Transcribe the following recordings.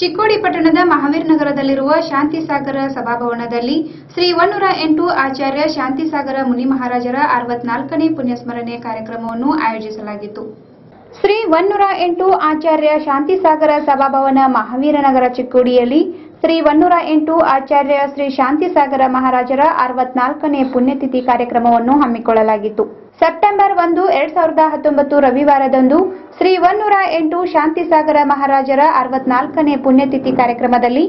ಚಿಕ್ಕೋಡಿ ಪಟ್ಟಣದ ಮಹಾವೀರ್ ನಗರದಲ್ಲಿರುವ ಶಾಂತಿಸಾಗರ ಸಭಾಭವನದಲ್ಲಿ ಶ್ರೀ ಒನ್ನೂರ ಎಂಟು ಆಚಾರ್ಯ ಶಾಂತಿಸಾಗರ ಮುನಿ ಮಹಾರಾಜರ ಅರವತ್ನಾಲ್ಕನೇ ಪುಣ್ಯಸ್ಮರಣೆ ಕಾರ್ಯಕ್ರಮವನ್ನು ಆಯೋಜಿಸಲಾಗಿತ್ತು. ಶ್ರೀ ಒನ್ನೂರ ಎಂಟು ಆಚಾರ್ಯ ಶಾಂತಿಸಾಗರ ಸಭಾಭವನ ಮಹಾವೀರನಗರ ಚಿಕ್ಕೋಡಿಯಲ್ಲಿ ಶ್ರೀ ಒನ್ನೂರ ಎಂಟು ಆಚಾರ್ಯ ಶ್ರೀ ಶಾಂತಿಸಾಗರ ಮಹಾರಾಜರ ಅರವತ್ನಾಲ್ಕನೇ ಪುಣ್ಯತಿಥಿ ಕಾರ್ಯಕ್ರಮವನ್ನು ಹಮ್ಮಿಕೊಳ್ಳಲಾಗಿತ್ತು. ಸೆಪ್ಟೆಂಬರ್ ಒಂದು, ಎರಡ್ ಸಾವಿರದ ಹತ್ತೊಂಬತ್ತು ರವಿವಾರದಂದು ಶ್ರೀ ಒನ್ನೂರ ಎಂಟು ಶಾಂತಿಸಾಗರ ಮಹಾರಾಜರ ಅರವತ್ನಾಲ್ಕನೇ ಪುಣ್ಯತಿಥಿ ಕಾರ್ಯಕ್ರಮದಲ್ಲಿ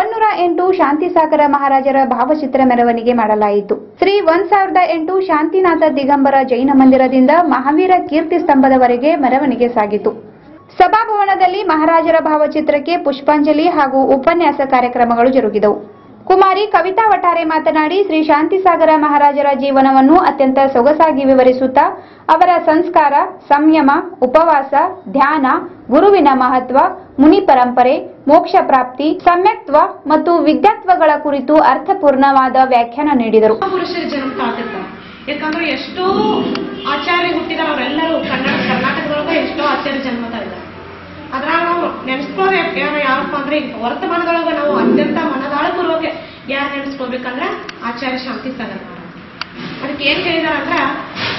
ಒನ್ನೂರ ಎಂಟು ಶಾಂತಿಸಾಗರ ಮಹಾರಾಜರ ಭಾವಚಿತ್ರ ಮೆರವಣಿಗೆ ಮಾಡಲಾಯಿತು. ಶ್ರೀ ಒಂದ್ ಸಾವಿರದ ಎಂಟು ಶಾಂತಿನಾಥ ದಿಗಂಬರ ಜೈನ ಮಂದಿರದಿಂದ ಮಹಾವೀರ ಕೀರ್ತಿ ಸ್ತಂಭದವರೆಗೆ ಮೆರವಣಿಗೆ ಸಾಗಿತು. ಸಭಾಭವನದಲ್ಲಿ ಮಹಾರಾಜರ ಭಾವಚಿತ್ರಕ್ಕೆ ಪುಷ್ಪಾಂಜಲಿ ಹಾಗೂ ಉಪನ್ಯಾಸ ಕಾರ್ಯಕ್ರಮಗಳು ಜರುಗಿದವು. ಕುಮಾರಿ ಕವಿತಾ ವಟಾರೆ ಮಾತನಾಡಿ, ಶ್ರೀ ಶಾಂತಿಸಾಗರ ಮಹಾರಾಜರ ಜೀವನವನ್ನು ಅತ್ಯಂತ ಸೊಗಸಾಗಿ ವಿವರಿಸುತ್ತಾ, ಅವರ ಸಂಸ್ಕಾರ, ಸಂಯಮ, ಉಪವಾಸ, ಧ್ಯಾನ, ಗುರುವಿನ ಮಹತ್ವ, ಮುನಿ ಪರಂಪರೆ, ಮೋಕ್ಷ ಪ್ರಾಪ್ತಿ, ಸಮ್ಯಕ್ತ್ವ ಮತ್ತು ವಿದ್ಯತ್ವಗಳ ಕುರಿತು ಅರ್ಥಪೂರ್ಣವಾದ ವ್ಯಾಖ್ಯಾನ ನೀಡಿದರು. ಯಾಕಂದ್ರೆ ಎಷ್ಟೋ ಆಚಾರ್ಯ ಹುಟ್ಟಿದ ಅವರೆಲ್ಲರೂ ಕನ್ನಡ, ಕರ್ನಾಟಕದೊಳಗ ಎಷ್ಟೋ ಆಚಾರ್ಯ ಜನ್ಮ ತಾಳಿದ್ದಾರೆ ಅದ್ರಾಗ ನಾವು ನೆನೆಸ್ಕೊಳ್ಳೋದು ಯಾರು ಯಾರಪ್ಪ ಅಂದ್ರೆ ಈಗ ವರ್ತಮಾನದೊಳಗೆ ನಾವು ಅತ್ಯಂತ ಮನದಾಳಪೂರ್ವಕ ಯಾರು ನೆನೆಸ್ಕೋಬೇಕಂದ್ರೆ ಆಚಾರ್ಯ ಶಾಂತಿ ಸಾಗರ್ ಅದಕ್ಕೆ ಏನ್ ಹೇಳಿದಾರ ಅಂದ್ರ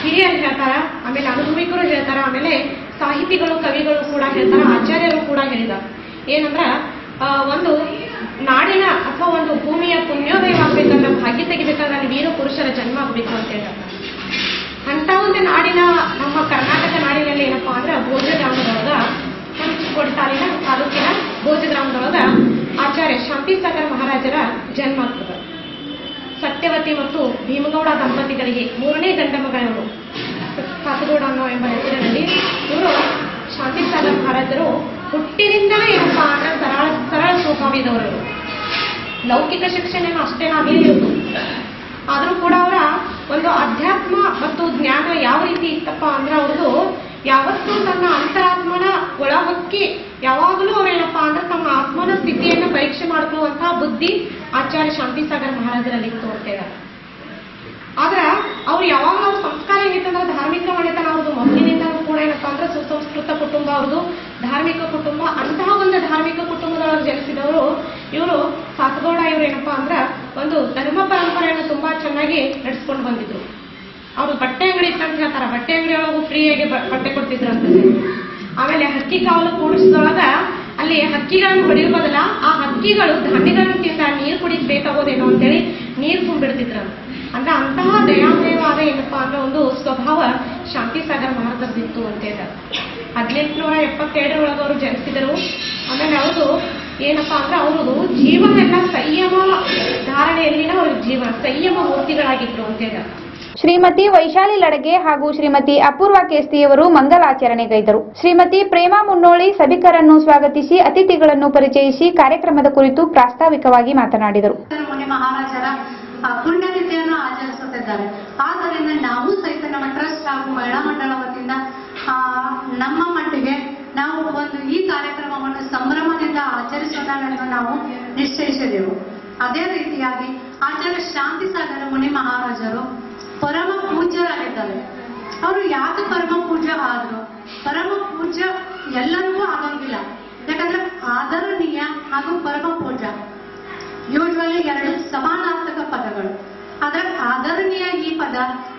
ಹಿರಿಯರು ಹೇಳ್ತಾರ, ಆಮೇಲೆ ಅನುಭವಿಕರು ಹೇಳ್ತಾರ, ಆಮೇಲೆ ಸಾಹಿತಿಗಳು, ಕವಿಗಳು ಕೂಡ ಹೇಳ್ತಾರ, ಆಚಾರ್ಯರು ಕೂಡ ಹೇಳಿದಾರ. ಏನಂದ್ರ ಒಂದು ನಾಡಿನ ಅಥವಾ ಒಂದು ಭೂಮಿಯ ಪುಣ್ಯೋದಯ ಆಗ್ಬೇಕಂದ್ರೆ ಭಾಗ್ಯ ತೆಗಿಬೇಕಂದ್ರೆ ವೀರ ಪುರುಷರ ಒಂದು ನಾಡಿನ, ನಮ್ಮ ಕರ್ನಾಟಕ ನಾಡಿನಲ್ಲಿ ಏನಪ್ಪಾ ಅಂದ್ರೆ ಭೋಜ ಗ್ರಾಮದೊಳಗ ನಮ್ಮ ಚಿಕ್ಕೋಡಿ ತಾಲೂಕಿನ ಭೋಜ ಆಚಾರ್ಯ ಶಾಂತಿಸಾಗರ ಮಹಾರಾಜರ ಜನ್ಮ ಆಗ್ತದೆ ಸತ್ಯವತಿ ಮತ್ತು ಭೀಮಗೌಡ ದಂಪತಿಗಳಿಗೆ ಮೂರನೇ ಗಂಡ ಮಗಳಿವರು ಕಾಸಗೌಡ ಅನ್ನೋ ಎಂಬ ಹೆಸರಿನಲ್ಲಿ ಇವರು ಶಾಂತಿ ಸಾಗರ್ ಮಹಾರಾಜರು ಹುಟ್ಟಿನಿಂದಲೇ ಏನಪ್ಪ ಅಂದ್ರೆ ಸರಳ ಸರಳ ಸ್ವಭಾವಿದವರು. ಲೌಕಿಕ ಶಿಕ್ಷಣ ಅಷ್ಟೇ ಜ್ಞಾನ ಯಾವ ರೀತಿ ಇತ್ತಪ್ಪ ಅಂದ್ರೆ ಅವ್ರದ್ದು ಯಾವತ್ತೂ ತನ್ನ ಅಂತರಾತ್ಮನ ಒಳಹೊಕ್ಕಿ ಯಾವಾಗಲೂ ಅವರೇನಪ್ಪ ಅಂದ್ರೆ ತಮ್ಮ ಆತ್ಮನ ಸ್ಥಿತಿಯನ್ನು ಪರೀಕ್ಷೆ ಮಾಡ್ಕೊಳ್ಳುವಂತಹ ಬುದ್ಧಿ ಆಚಾರ್ಯ ಶಾಂತಿ ಸಾಗರ್ ಮಹಾರಾಜರಲ್ಲಿ ಇತ್ತು ಅಂತ ಆದ್ರ ಅವ್ರು ಯಾವಾಗ ಅವ್ರ ಸಂಸ್ಕಾರ ಏನಿತ್ತಂದ್ರೆ ಧಾರ್ಮಿಕ ಮನೆತನ ಅವ್ರದ್ದು ಮೊದಲಿನಿಂದ ಕೂಡ ಏನಪ್ಪಾ ಅಂದ್ರೆ ಸುಸಂಸ್ಕೃತ ಕುಟುಂಬ ಅವ್ರದ್ದು. ಧಾರ್ಮಿಕ ಕುಟುಂಬ, ಅಂತಹ ಒಂದು ಧಾರ್ಮಿಕ ಕುಟುಂಬದೊಳಗೆ ಜನಿಸಿದವರು ಇವರು ಸಾತಗೌಡ ಇವ್ರು ಏನಪ್ಪಾ ಅಂದ್ರೆ ಒಂದು ಧರ್ಮ ಪರಂಪರೆಯನ್ನು ತುಂಬಾ ಚೆನ್ನಾಗಿ ನಡೆಸ್ಕೊಂಡು ಬಂದಿದ್ರು. ಅವ್ರು ಬಟ್ಟೆ ಅಂಗಡಿ ಇತ್ತಂತ ಹೇಳ್ತಾರ ಬಟ್ಟೆ ಅಂಗಡಿ ಒಳಗೂ ಫ್ರೀಯಾಗಿ ಬಟ್ಟೆ ಕೊಡ್ತಿದ್ರು ಅಂತ ಆಮೇಲೆ ಹಕ್ಕಿ ಕಾವಲು ಕೂಡಿಸಿದೊಳಗ ಅಲ್ಲಿ ಹಕ್ಕಿಗಳನ್ನು ಹೊಡೆಯುವ ಆ ಹಕ್ಕಿಗಳು ಧಾನ್ಯಗಳನ್ನು ತಿಂದ ನೀರು ಕುಡಿಕ್ ಬೇಕಾಗೋದೇನೋ ಅಂತೇಳಿ ನೀರು ತುಂಬಿಡ್ತಿದ್ರಂತ. ಅಂದ್ರೆ ಅಂತಹ ದಯಾಮಯವಾದ ಏನಪ್ಪಾ ಅಂದ್ರೆ ಒಂದು ಸ್ವಭಾವ ಶಾಂತಿ ಸಾಗರ ಮಹಾರಾಜರದಿತ್ತು ಅಂತ ಹದಿನೆಂಟು ಹದಿನೆಂಟುನೂರ ಎಪ್ಪತ್ತೆರಡರೊಳಗೆ ಅವರು ಜನಿಸಿದರು. ಆಮೇಲೆ ಅವರು ಏನಪ್ಪಾ ಅಂದ್ರೆ ಅವರು ಜೀವನ ಎಲ್ಲ ಸಂಯಮ ಧಾರಣೆಯಲ್ಲಿನ ಅವ್ರ ಜೀವನ, ಸಂಯಮ ಮೂರ್ತಿಗಳಾಗಿದ್ರು ಅಂತ ಹೇಳ್ತಾರೆ ಶ್ರೀಮತಿ ವೈಶಾಲಿ ಲಡಗೆ ಹಾಗೂ ಶ್ರೀಮತಿ ಅಪೂರ್ವ ಕೇಸ್ತಿಯವರು ಮಂಗಲಾಚರಣೆಗೈದರು ಶ್ರೀಮತಿ ಪ್ರೇಮಾ ಮುನ್ನೋಳಿ ಸಭಿಕರನ್ನು ಸ್ವಾಗತಿಸಿ ಅತಿಥಿಗಳನ್ನು ಪರಿಚಯಿಸಿ ಕಾರ್ಯಕ್ರಮದ ಕುರಿತು ಪ್ರಾಸ್ತಾವಿಕವಾಗಿ ಮಾತನಾಡಿದರು. ಪುಣ್ಯತಿಥಿಯನ್ನು ಆಚರಿಸುತ್ತಿದ್ದಾರೆ ಆದ್ದರಿಂದ ನಾವು ಸಹಿತ ನಮ್ಮ ಟ್ರಸ್ಟ್ ಹಾಗೂ ಮಹಿಳಾ ಮಂಡಳ ವತಿಯಿಂದ ನಮ್ಮ ಮಟ್ಟಿಗೆ ನಾವು ಒಂದು ಈ ಕಾರ್ಯಕ್ರಮವನ್ನು ಸಂಭ್ರಮದಿಂದ ಆಚರಿಸೋಣವೆಂದು ನಾವು ನಿಶ್ಚಯಿಸಿದೆವು ಅದೇ ರೀತಿಯಾಗಿ ಆಚಾರ್ಯ ಶಾಂತಿ ಸಾಗರ ಮುನಿ ಮಹಾರಾಜರು ಪರಮ ಪೂಜ್ಯರಾಗಿದ್ದಾರೆ ಅವರು ಯಾಕೆ ಪರಮ ಪೂಜ್ಯ ಆದ್ರು? ಪರಮ ಪೂಜ್ಯ ಎಲ್ಲರಿಗೂ ಆಗಂಗಿಲ್ಲ. ಯಾಕಂದ್ರೆ ಆದರಣೀಯ ಹಾಗೂ ಪರಮ ಪೂಜ ಯೂಶ್ವಲಿ ಎರಡು ಸಮಾನಾರ್ಥಕ ಪದಗಳು. ಆದ್ರೆ ಆದರಣೀಯ ಈ ಪದ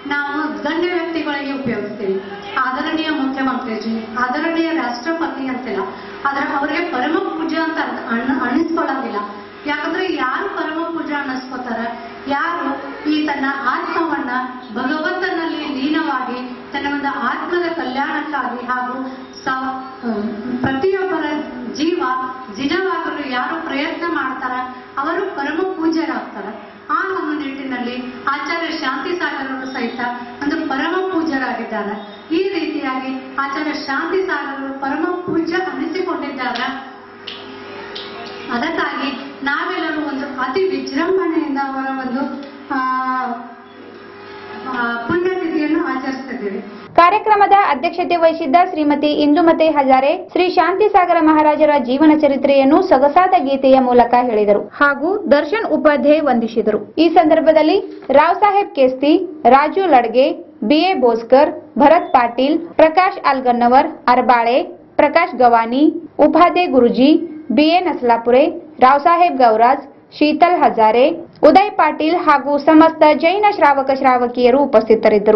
ನಾವು ಗಣ್ಯ ವ್ಯಕ್ತಿಗಳಿಗೆ ಉಪಯೋಗಿಸ್ತೀವಿ. ಆದರಣೀಯ ಮುಖ್ಯಮಂತ್ರಿಜಿ ಆದರಣೀಯ ರಾಷ್ಟ್ರಪತಿ ಅಂತಿಲ್ಲ. ಆದ್ರೆ ಅವರಿಗೆ ಪರಮ ಪೂಜ ಅಂತ ಅಣ್ಣ ಅಣಿಸ್ಕೊಳ್ಳೋದಿಲ್ಲ ಯಾಕಂದ್ರೆ ಯಾರು ಪರಮ ಪೂಜ ಅನ್ನಿಸ್ಕೋತಾರ? ಯಾರು ಈ ತನ್ನ ಆತ್ಮವನ್ನ ಭಗವಂತನಲ್ಲಿ ಲೀನವಾಗಿ ತನ್ನ ಒಂದು ಆತ್ಮದ ಕಲ್ಯಾಣಕ್ಕಾಗಿ ಹಾಗೂ ಪ್ರತಿಯೊಬ್ಬರ ಜೀವ ಜಿನವಾಗಲು ಯಾರು ಪ್ರಯತ್ನ ಮಾಡ್ತಾರ ಅವರು ಪರಮ ಪೂಜ್ಯರಾಗ್ತಾರ. ಆ ಒಂದು ನಿಟ್ಟಿನಲ್ಲಿ ಆಚಾರ್ಯ ಶಾಂತಿ ಸಾಗರರು ಸಹಿತ ಒಂದು ಪರಮ ಪೂಜ್ಯರಾಗಿದ್ದಾರೆ. ಈ ರೀತಿಯಾಗಿ ಆಚಾರ್ಯ ಶಾಂತಿ ಸಾಗರರು ಪರಮ ಪೂಜ್ಯ ಅನಿಸಿಕೊಂಡಿದ್ದಾರೆ. ಅದಕ್ಕಾಗಿ ನಾವೆಲ್ಲರೂ ಒಂದು ಅತಿ ವಿಜೃಂಭಣೆಯಿಂದ ಅವರ ಒಂದು ಆ, ಆ, ಪುಣ್ಯತಿಥಿಯನ್ನು ಆಚರಿಸ್ತಿದ್ದೀವಿ ಕಾರ್ಯಕ್ರಮದ ಅಧ್ಯಕ್ಷತೆ ವಹಿಸಿದ್ದ ಶ್ರೀಮತಿ ಇಂದುಮತಿ ಹಜಾರೆ, ಶ್ರೀ ಶಾಂತಿಸಾಗರ ಮಹಾರಾಜರ ಜೀವನ ಚರಿತ್ರೆಯನ್ನು ಸೊಗಸಾದ ಗೀತೆಯ ಮೂಲಕ ಹೇಳಿದರು ಹಾಗೂ ದರ್ಶನ್ ಉಪಾಧ್ಯಾಯ ವಂದಿಸಿದರು. ಈ ಸಂದರ್ಭದಲ್ಲಿ Rao Saheb Kesti, Raju Ladge B A Boskar, Bharat Patil, Prakash Alagannavar Arbale, Prakash Gavani Upadhye Guruji B A Nasalapure, Raosaheb Gauraj, Sheetal Hazare, Uday Patil ಹಾಗೂ ಸಮಸ್ತ ಜೈನ ಶ್ರಾವಕ ಶ್ರಾವಕಿಯರು ಉಪಸ್ಥಿತರಿದ್ದರು.